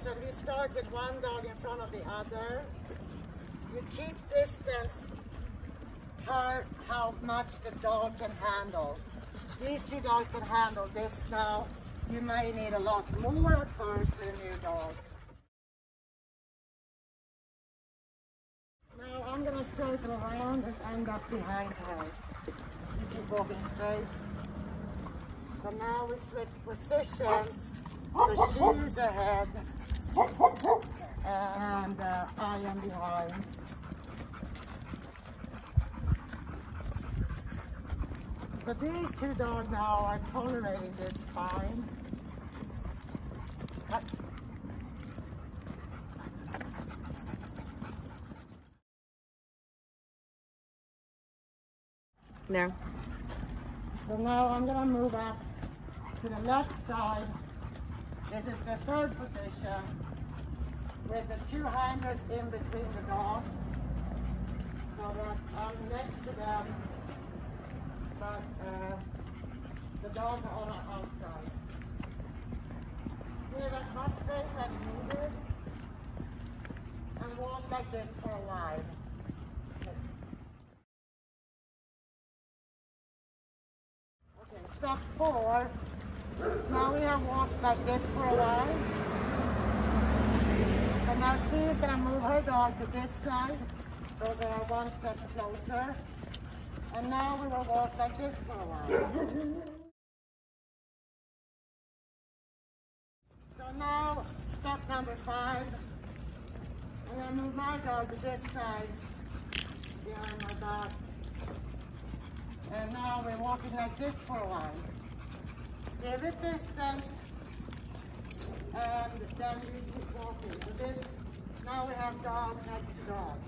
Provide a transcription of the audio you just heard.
So we start with one dog in front of the other. You keep distance per how much the dog can handle. These two dogs can handle this now. You may need a lot more at first with a new dog. Now I'm gonna circle around and end up behind her. You keep walking straight. So now we switch positions. So she's ahead and uh, I am behind. But these two dogs now are tolerating this fine. No. So now I'm gonna move up to the left side. This is the third position with the two handlers in between the dogs. So that I'm next to them, but uh, the dogs are on the outside. Give as much space as needed and walk like this for a while. Okay, step four. Walked like this for a while. And now she is going to move her dog to this side. So they are one step closer. And now we will walk like this for a while. so now, step number five. I'm to move my dog to this side. Behind my dog. And now we're walking like this for a while. Give it distance, and then you keep walking. So this, now we have dog next to dog.